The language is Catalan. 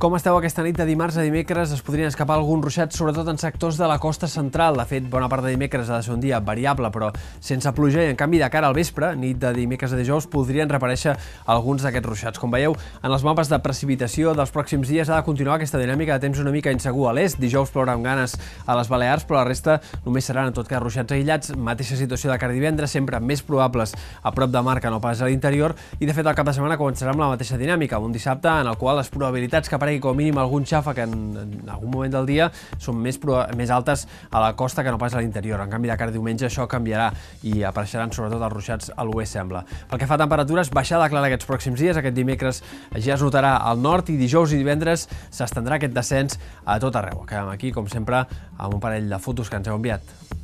Com esteu aquesta nit de dimarts a dimecres? Es podrien escapar alguns ruixats, sobretot en sectors de la costa central. De fet, bona part de dimecres ha de ser un dia variable, però sense pluja i, en canvi, de cara al vespre, nit de dimecres a dijous, podrien reparèixer alguns d'aquests ruixats. Com veieu, en els mapes de precipitació dels pròxims dies ha de continuar aquesta dinàmica de temps una mica insegur a l'est. Dijous plourà amb ganes a les Balears, però la resta només seran, en tot cas, ruixats aïllats. Mateixa situació de cara a divendres, sempre més probables a prop de mar que no pas a l'interior. I, de fet, el cap de setmana començarà amb la mateixa dinàmica, un dissabte en el qual les probabilitats que aparegui com a mínim algun xafa que en, en algun moment del dia són més, més altes a la costa que no pas a l'interior. En canvi, de cara a diumenge això canviarà i apareixeran sobretot els ruixats a l'oest, sembla. Pel que fa a temperatures, baixada clara aquests pròxims dies. Aquest dimecres ja es notarà al nord i dijous i divendres s'estendrà aquest descens a tot arreu. Acabem aquí, com sempre, amb un parell de fotos que ens heu enviat.